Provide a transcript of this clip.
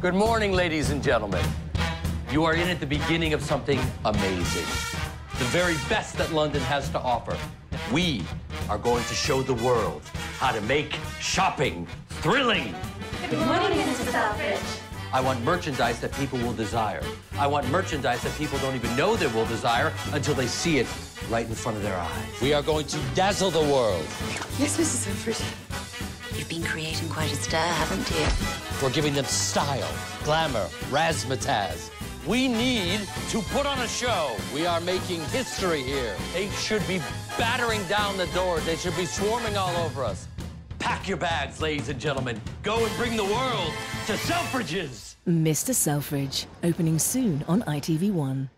Good morning, ladies and gentlemen. You are in at the beginning of something amazing. The very best that London has to offer. We are going to show the world how to make shopping thrilling. Good morning, Mr. Selfridge. I want merchandise that people will desire. I want merchandise that people don't even know they will desire until they see it right in front of their eyes. We are going to dazzle the world. Yes, Mrs. Selfridge. You've been creating quite a stir, haven't you? We're giving them style, glamour, razzmatazz. We need to put on a show. We are making history here. They should be battering down the doors. They should be swarming all over us. Pack your bags, ladies and gentlemen. Go and bring the world to Selfridges. Mr. Selfridge, opening soon on ITV1.